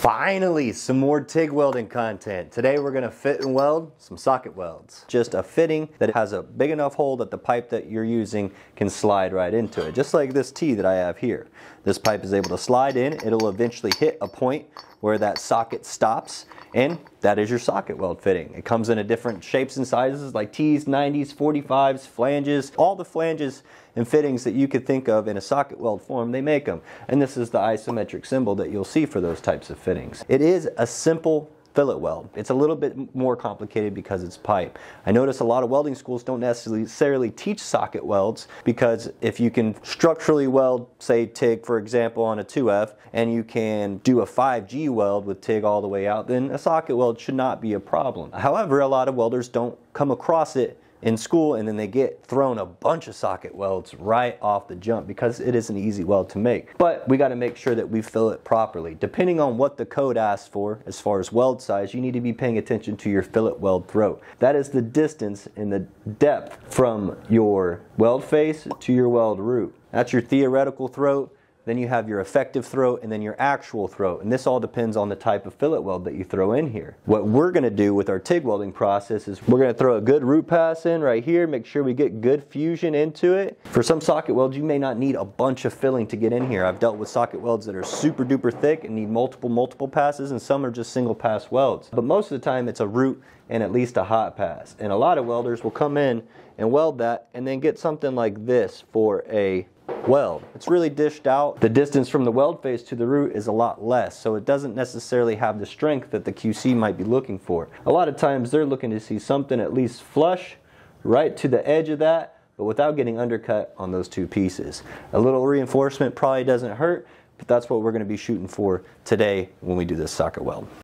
Finally, some more TIG welding content. Today we're gonna fit and weld some socket welds. Just a fitting that has a big enough hole that the pipe that you're using can slide right into it. Just like this T that I have here. This pipe is able to slide in. It'll eventually hit a point where that socket stops and that is your socket weld fitting. It comes in a different shapes and sizes like T's, 90s, 45s, flanges, all the flanges and fittings that you could think of in a socket weld form, they make them. And this is the isometric symbol that you'll see for those types of fittings. It is a simple fillet weld. It's a little bit more complicated because it's pipe. I notice a lot of welding schools don't necessarily teach socket welds because if you can structurally weld, say TIG for example on a 2F, and you can do a 5G weld with TIG all the way out, then a socket weld should not be a problem. However, a lot of welders don't come across it in school and then they get thrown a bunch of socket welds right off the jump because it is an easy weld to make. But we got to make sure that we fill it properly. Depending on what the code asks for as far as weld size, you need to be paying attention to your fillet weld throat. That is the distance and the depth from your weld face to your weld root. That's your theoretical throat then you have your effective throat and then your actual throat. And this all depends on the type of fillet weld that you throw in here. What we're gonna do with our TIG welding process is we're gonna throw a good root pass in right here, make sure we get good fusion into it. For some socket welds, you may not need a bunch of filling to get in here. I've dealt with socket welds that are super duper thick and need multiple, multiple passes and some are just single pass welds. But most of the time it's a root and at least a hot pass. And a lot of welders will come in and weld that and then get something like this for a weld. It's really dished out. The distance from the weld face to the root is a lot less, so it doesn't necessarily have the strength that the QC might be looking for. A lot of times they're looking to see something at least flush right to the edge of that, but without getting undercut on those two pieces. A little reinforcement probably doesn't hurt, but that's what we're going to be shooting for today when we do this socket weld.